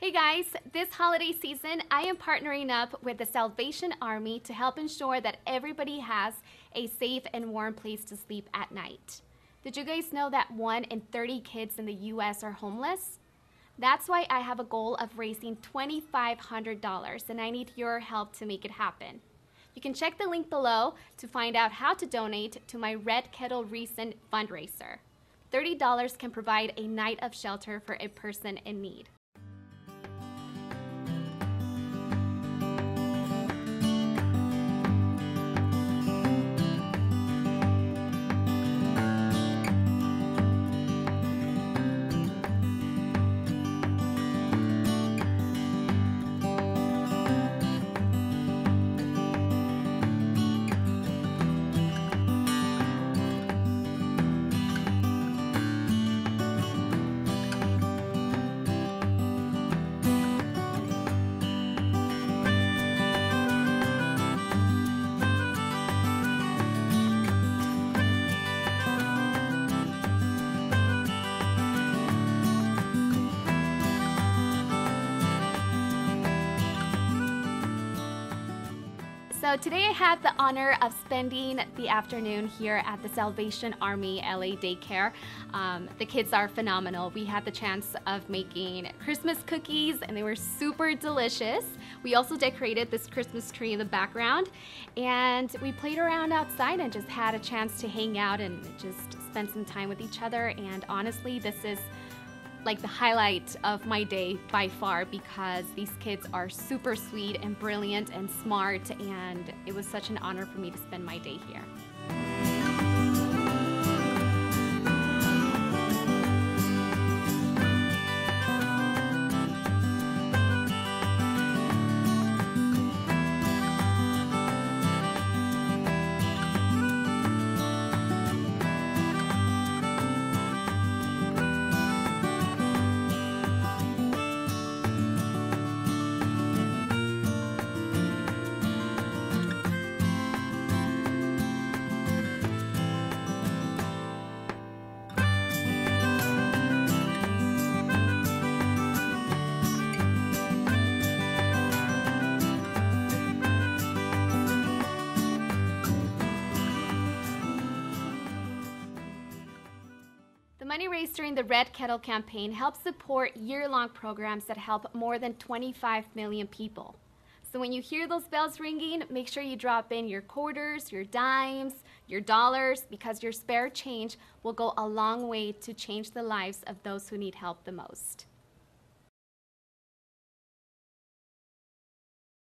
Hey guys, this holiday season, I am partnering up with the Salvation Army to help ensure that everybody has a safe and warm place to sleep at night. Did you guys know that 1 in 30 kids in the US are homeless? That's why I have a goal of raising $2,500 and I need your help to make it happen. You can check the link below to find out how to donate to my Red Kettle Reason fundraiser. $30 can provide a night of shelter for a person in need. So today I had the honor of spending the afternoon here at the Salvation Army LA Daycare. Um, the kids are phenomenal. We had the chance of making Christmas cookies and they were super delicious. We also decorated this Christmas tree in the background and we played around outside and just had a chance to hang out and just spend some time with each other and honestly this is like the highlight of my day by far because these kids are super sweet and brilliant and smart and it was such an honor for me to spend my day here. Money raised during the Red Kettle campaign helps support year-long programs that help more than 25 million people. So when you hear those bells ringing, make sure you drop in your quarters, your dimes, your dollars, because your spare change will go a long way to change the lives of those who need help the most.